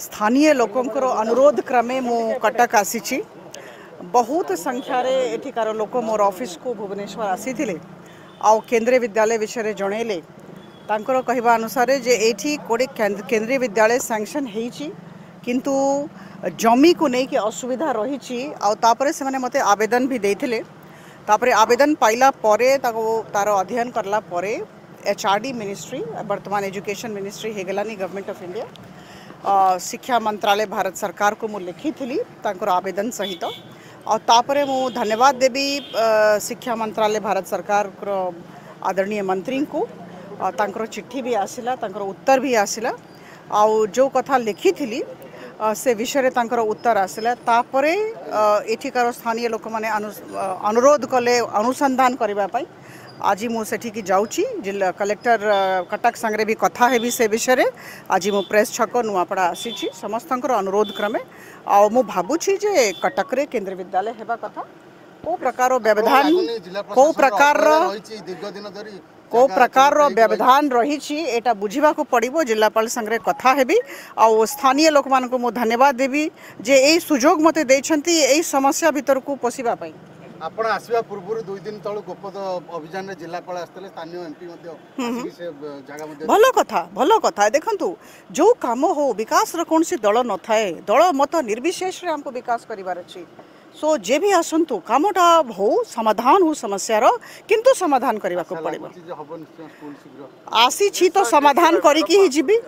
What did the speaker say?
स्थानीय लोकंर अनुरोध क्रमे मु कटक आसी बहुत संख्यार एଠିकार लोक मोर ऑफिस को भुवनेश्वर आसी आउ केंद्रीय विद्यालय विषय जनइले कहवा अनुसार जे ये कोड़े केंद्रीय विद्यालय सैंक्शन किंतु जमी को लेकिन असुविधा रही आपर मत आवेदन भी देते तापर आवेदन पाइला तार अध्ययन करला एच आर डी मिनिस्ट्री बर्तमान एजुकेशन मिनिस्ट्री हो गलानी गवर्नमेंट ऑफ इंडिया शिक्षा मन्त्रालय भारत सरकारको म लेखिଥିଲି ତାଙ୍କର ଆବେଦନ ସହିତ ଆଉ ତାପରେ ମୁଁ ଧନ୍ୟବାଦ ଦେବି ଶିକ୍ଷା ମନ୍ତ୍ରାଳୟ ଭାରତ ସରକାରର ଆଦରଣୀୟ ମନ୍ତ୍ରୀଙ୍କୁ ତାଙ୍କର ଚିଠି ବି ଆସିଲା ତାଙ୍କର ଉତ୍ତର ବି ଆସିଲା ଆଉ ଯେଉଁ କଥା ଲେଖିଥିଲି ସେ ବିଷୟରେ ତାଙ୍କର ଉତ୍ତର ଆସିଲା ତାପରେ ଏଠିକାର ସ୍ଥାନୀୟ ଲୋକମାନେ ଅନୁରୋଧ କଲେ ଅନୁସନ୍ଧାନ କରିବା ପାଇଁ आज मुठी जाऊँगी जिला कलेक्टर कटक सांगे भी कथा है भी से विषय में आज मु प्रेस छक नुआपड़ा आसी समस्त अनुरोध क्रमे आ मु भावी जे कटक केन्द्र विद्यालय होगा कथा कौ प्रकार व्यवधान कौ प्रकार कौ प्रकार व्यवधान रही बुझाक पड़ो जिलापाल सागर कथा हेबी आ स्थानीय लोक मानक धन्यवाद देवी जे यही सुजोग मत समस्या भितर को पशापी ଆପଣ ଆସିବା ପୂର୍ବରୁ ଦୁଇ ଦିନ ତଳୁ ଗୋପଦ ଅଭିଯାନରେ ଜିଲ୍ଲାପାଳ ଆସିଥିଲେ ସ୍ଥାନୀୟ ଏମ୍ପି ମଧ୍ୟ ଜାଗା ମଧ୍ୟ ଭଲ କଥା ଭଲ କଥା ଦେଖନ୍ତୁ ଯେଉଁ କାମ ହଉ ବିକାଶର କୌଣସି ଦଳ ନଥାଏ ଦଳ ମତ ନିର୍ବିଶେଷରେ ଆମକୁ ବିକାଶ କରିବାର ଅଛି ସୋ ଯିଏ ବି ଆସନ୍ତୁ କାମଟା ହଉ ସମାଧାନ ହଉ ସମସ୍ୟାର କିନ୍ତୁ ସମାଧାନ କରିବାକୁ ପଡ଼ିବ ଆସିଛି ତ ସମାଧାନ କରିକି ହିଁ ଯିବି